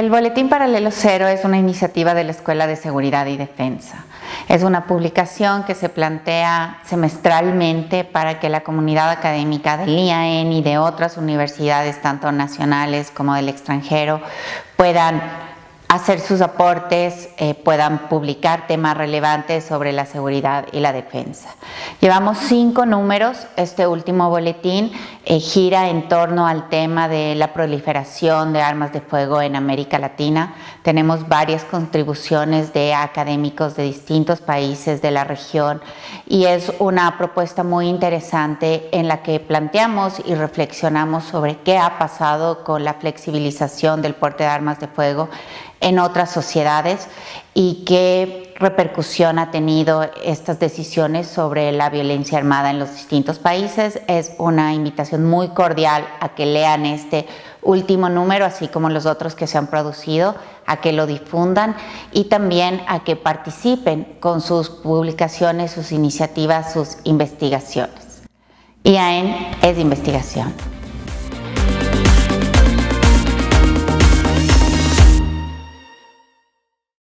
El Boletín Paralelo Cero es una iniciativa de la Escuela de Seguridad y Defensa. Es una publicación que se plantea semestralmente para que la comunidad académica del IAN y de otras universidades, tanto nacionales como del extranjero, puedan hacer sus aportes, eh, puedan publicar temas relevantes sobre la seguridad y la defensa. Llevamos cinco números, este último boletín eh, gira en torno al tema de la proliferación de armas de fuego en América Latina. Tenemos varias contribuciones de académicos de distintos países de la región y es una propuesta muy interesante en la que planteamos y reflexionamos sobre qué ha pasado con la flexibilización del porte de armas de fuego en otras sociedades y qué repercusión ha tenido estas decisiones sobre la violencia armada en los distintos países. Es una invitación muy cordial a que lean este último número, así como los otros que se han producido, a que lo difundan y también a que participen con sus publicaciones, sus iniciativas, sus investigaciones. IAN es investigación.